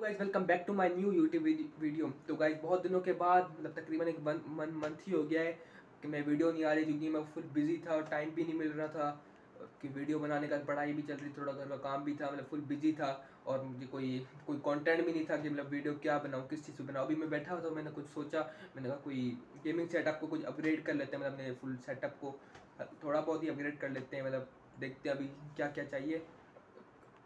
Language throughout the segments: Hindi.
Guys welcome back to my new YouTube video तो गाइज़ बहुत दिनों के बाद मतलब तकरीबन एक वन मंथ ही हो गया है कि मैं वीडियो नहीं आ रही क्योंकि मैं फुल बिज़ी था और टाइम भी नहीं मिल रहा था, कि वीडियो बनाने का, पढ़ाई भी चल रही, थोड़ा घर का काम भी था मतलब फुल बिज़ी था और मुझे कोई कोई कंटेंट भी नहीं था कि मतलब वीडियो क्या बनाऊँ, किस चीज़ पर बनाऊँ। अभी मैं बैठा हुआ था, मैंने कुछ सोचा, मैंने कहा कोई गेमिंग सेटअप को कुछ अपग्रेड कर लेते हैं मतलब अपने फुल सेटअप को, थोड़ा बहुत ही अपग्रेड कर लेते हैं मतलब देखते हैं अभी क्या क्या चाहिए।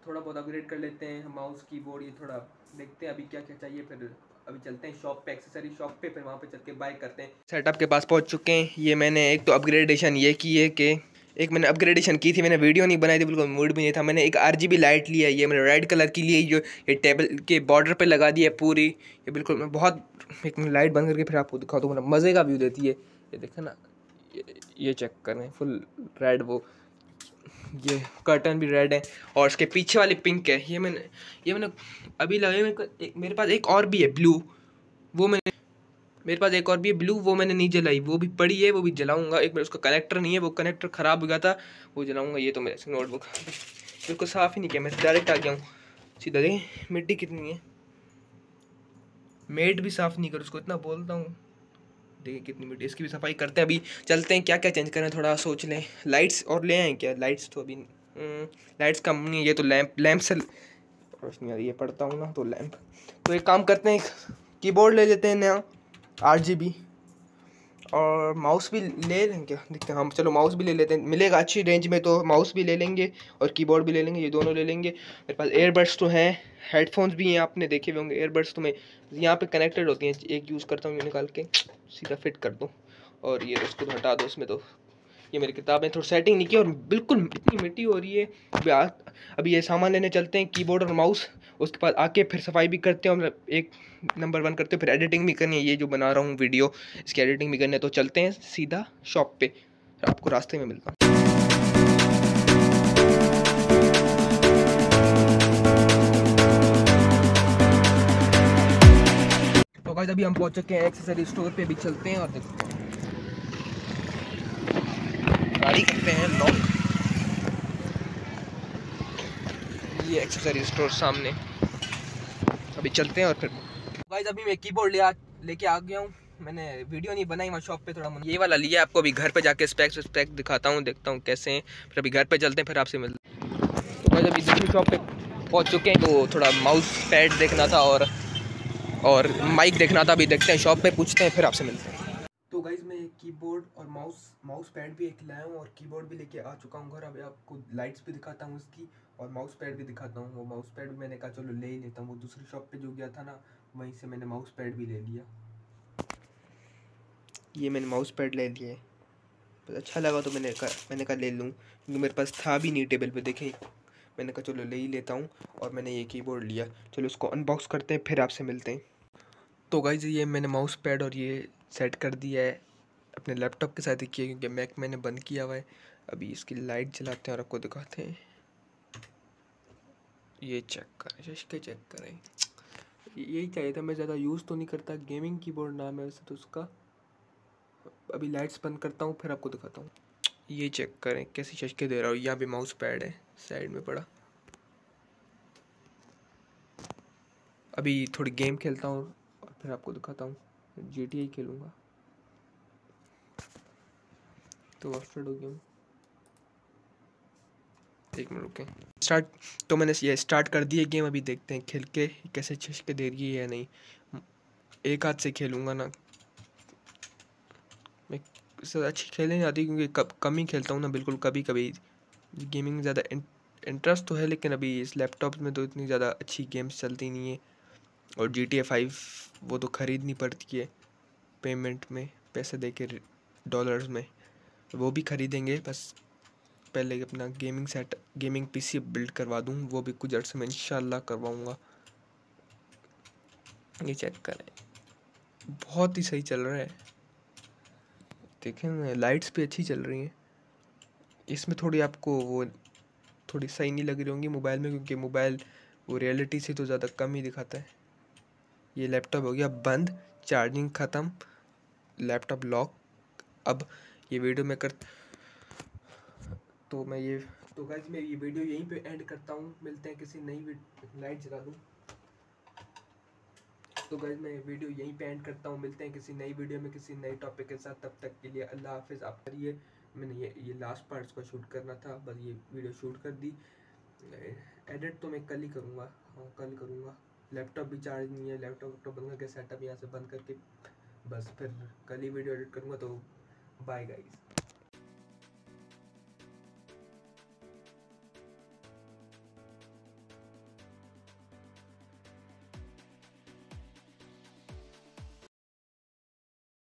थोड़ा बहुत अपग्रेड कर लेते हैं माउस की बोर्ड ये थोड़ा देखते हैं अभी क्या क्या चाहिए फिर अभी चलते हैं शॉप पे एक्सेसरी शॉप पे फिर वहाँ पे चल के बाय करते हैं। सेटअप के पास पहुँच चुके हैं। ये मैंने एक तो अपग्रेडेशन ये की है कि एक मैंने अपग्रेडेशन की थी मैंने वीडियो नहीं बनाई थी बिल्कुल मूड भी नहीं था। मैंने एक आर जी बी लाइट लिया ये मैंने रेड कलर की ली जो ये टेबल के बॉर्डर पे लगा दी है पूरी। ये बिल्कुल मैं बहुत एक लाइट बंद करके फिर आपको दिखा दूँ मतलब मज़े का व्यू देती है। ये देखा ना ये, ये चेक करें फुल रेड वो। ये कर्टन भी रेड है और इसके पीछे वाली पिंक है। ये मैंने ये मैंने अभी लगे मेरे को मेरे पास एक और भी है ब्लू वो मैंने, मेरे पास एक और भी है ब्लू वो मैंने नहीं जलाई। वो भी पड़ी है, वो भी जलाऊँगा। एक मेरे उसका कनेक्टर नहीं है, वो कनेक्टर ख़राब हो गया था, वो जलाऊँगा। ये तो मेरे नोटबुक बिल्कुल साफ़ ही नहीं किया, मैं डायरेक्ट आ गया हूँ। सीधा दे मिट्टी कितनी है। मेड भी साफ़ नहीं कर, उसको इतना बोलता हूँ। देखिए कितनी मिट्टी इसकी भी सफ़ाई करते हैं अभी। चलते हैं क्या क्या चेंज करें थोड़ा सोच लें। लाइट्स और ले आए क्या? लाइट्स तो अभी लाइट्स हम्म, कम नहीं है ये तो लैंप लैंप से रोशनी आ रही है पढ़ता हूँ ना तो लैंप तो एक काम करते हैं कीबोर्ड ले लेते हैं नया आठ जी बी और माउस भी ले लेंगे क्या? देखते हैं हम चलो माउस भी ले लेते हैं। मिलेगा अच्छी रेंज में तो माउस भी ले लेंगे और कीबोर्ड भी ले लेंगे ये दोनों ले लेंगे। मेरे पास एयरबड्स तो हैं हेडफोन्स भी हैं आपने देखे हुए होंगे एयरबड्स तो मैं यहाँ पे कनेक्टेड होती हैं एक यूज़ करता हूँ निकाल के। सीधा फिट कर दूँ। और ये उसको हटा दो उसमें तो। ये मेरी किताब है थोड़ी सेटिंग नहीं की और बिल्कुल इतनी मिट्टी हो रही है अभी अभी ये सामान लेने चलते हैं कीबोर्ड और माउस उसके बाद आके फिर सफ़ाई भी करते हैं और एक नंबर वन करते हैं, फिर एडिटिंग भी करनी है। ये जो बना रहा हूँ वीडियो इसकी एडिटिंग भी करनी है। तो चलते हैं सीधा शॉप पे। आपको रास्ते में मिलता हूँ। तो अभी हम पहुँच चुके हैं एक्सेसरी स्टोर पे भी चलते हैं और देखते हैं। गाड़ी करते हैं, लॉक। ये एक्सेसरी स्टोर सामने। अभी चलते हैं और फिर गाइस अभी मैं कीबोर्ड ले लेके आ गया हूँ। मैंने वीडियो नहीं बनाई वहाँ शॉप पे, थोड़ा ये वाला लिया आपको अभी घर पे जाके स्पेक्स स्पेक्स दिखाता हूँ, देखता हूँ कैसे हैं। फिर अभी घर पे चलते हैं, फिर आपसे मिलते हैं। तो अभी दूसरी शॉप पे पहुँच चुके हैं तो थोड़ा माउस पैड देखना था और और माइक देखना था, अभी देखते हैं शॉप पे पूछते हैं, फिर आपसे मिलते हैं। तो गाइज़ मैं कीबोर्ड और माउस माउस पैड भी एक लाया हूँ और कीबोर्ड भी लेके आ चुका हूँ घर। अभी आपको लाइट्स भी दिखाता हूँ उसकी और माउस पैड भी दिखाता हूँ। वो माउस पैड मैंने कहा, चलो ले ही लेता हूँ। वो दूसरी शॉप पे जो गया था ना, वहीं से मैंने माउस पैड भी ले लिया। ये मैंने माउस पैड ले है अच्छा लगा तो मैंने कहा मैंने कहा ले लूँ। क्योंकि मेरे पास था भी नहीं टेबल पे, देखें। मैंने कहा, चलो ले ही लेता हूँ। और मैंने ये कीबोर्ड लिया। चलो इसको अनबॉक्स करते हैं, फिर आपसे मिलते हैं। तो गाइज़ ये मैंने माउस पैड और ये सेट कर दिया है। अपने लैपटॉप के साथ ही किया क्योंकि मैक मैंने बंद किया हुआ है। अभी इसकी लाइट जलाते हैं और आपको दिखाते हैं। ये चेक करें, शशके चेक करें। यही चाहिए था, मैं ज़्यादा यूज़ तो नहीं करता। गेमिंग कीबोर्ड नाम है वैसे तो उसका। अभी लाइट्स बंद करता हूँ, फिर आपको दिखाता हूँ। ये चेक करें, कैसे शशके दे रहा हूँ। यहाँ भी माउस पैड है साइड में पड़ा। अभी थोड़ी गेम खेलता हूँ। फिर आपको दिखाता हूँ। जी टी आई खेलूँगा। तो ऑफर्ड हो गया एक मिनट रुके। स्टार्ट तो मैंने ये स्टार्ट कर दिया गेम अभी देखते हैं खेल के, कैसे छके दे रही है या नहीं। एक हाथ से खेलूँगा ना। मैं अच्छी खेलने नहीं आती क्योंकि कब, कम ही खेलता हूँ ना, बिल्कुल कभी कभी गेमिंग में ज़्यादा इंटरेस्ट तो है, लेकिन अभी इस लैपटॉप में तो इतनी ज़्यादा अच्छी गेम्स चलती नहीं है। और जी टी ए फाइव वो तो ख़रीदनी पड़ती है पेमेंट में, पैसे दे के डॉलर्स में। वो भी ख़रीदेंगे, बस पहले अपना gaming set gaming PC build करवा दूँ, वो भी कुछ अर्से में इंशाल्लाह करवाऊँगा। ये चेक करें। बहुत ही सही चल रहा है। देखें लाइट्स भी अच्छी चल रही हैं। इसमें थोड़ी आपको वो, थोड़ी सही नहीं लग रही होंगी मोबाइल में, क्योंकि मोबाइल वो रियलिटी से तो ज़्यादा कम ही दिखाता है। ये लैपटॉप हो गया बंद चार्जिंग ख़त्म लैपटॉप लॉक अब ये वीडियो मैं कर तो मैं ये तो गाइज़ मैं ये वीडियो यहीं पे एंड करता हूँ। मिलते हैं किसी नई लाइट जला दूँ तो गाइज़ मैं ये वीडियो यहीं पे एंड करता हूँ। मिलते हैं किसी नई वीडियो में किसी नए टॉपिक के साथ। तब तक के लिए अल्लाह हाफिज़। आप करिए मैंने ये ये लास्ट पार्ट इसका शूट करना था। बस ये वीडियो शूट कर दी। एडिट तो मैं कल ही करूँगा। हाँ कल करूँगा। लैपटॉप भी चार्ज नहीं है लैपटॉप वैपटॉप बंद करके सेटअप यहाँ से बंद करके बस फिर कल ही वीडियो एडिट करूँगा तो बाय गाइज़